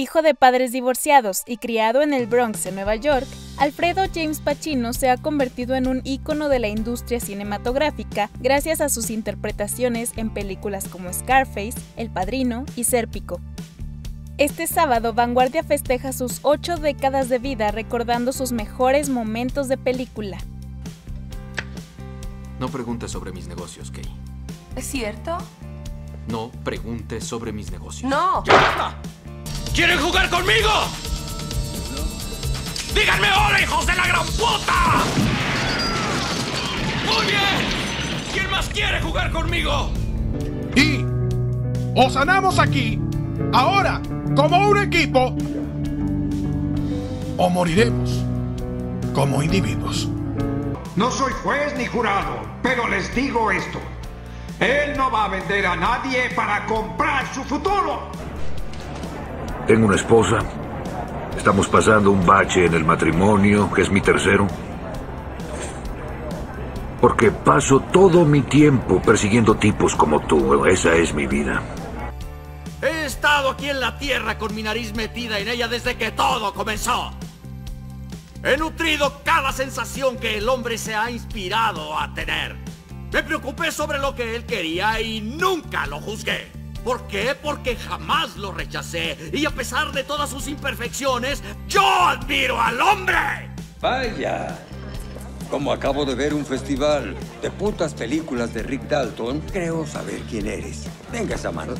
Hijo de padres divorciados y criado en el Bronx, en Nueva York, Alfredo James Pacino se ha convertido en un ícono de la industria cinematográfica gracias a sus interpretaciones en películas como Scarface, El Padrino y Sérpico. Este sábado, Vanguardia festeja sus ocho décadas de vida recordando sus mejores momentos de película. No preguntes sobre mis negocios, Kay. ¿Es cierto? No preguntes sobre mis negocios. No. ¡Ya basta! ¿Quieren jugar conmigo? ¡Díganme hola, hijos de la gran puta! ¡Muy bien! ¿Quién más quiere jugar conmigo? Y o sanamos aquí, ahora, como un equipo, o moriremos como individuos. No soy juez ni jurado, pero les digo esto. Él no va a vender a nadie para comprar su futuro. Tengo una esposa. Estamos pasando un bache en el matrimonio, que es mi tercero. Porque paso todo mi tiempo persiguiendo tipos como tú. Esa es mi vida. He estado aquí en la Tierra con mi nariz metida en ella desde que todo comenzó. He nutrido cada sensación que el hombre se ha inspirado a tener. Me preocupé sobre lo que él quería y nunca lo juzgué. ¿Por qué? Porque jamás lo rechacé. Y a pesar de todas sus imperfecciones, yo admiro al hombre. Vaya. Como acabo de ver un festival de putas películas de Rick Dalton, creo saber quién eres. Venga esa mano.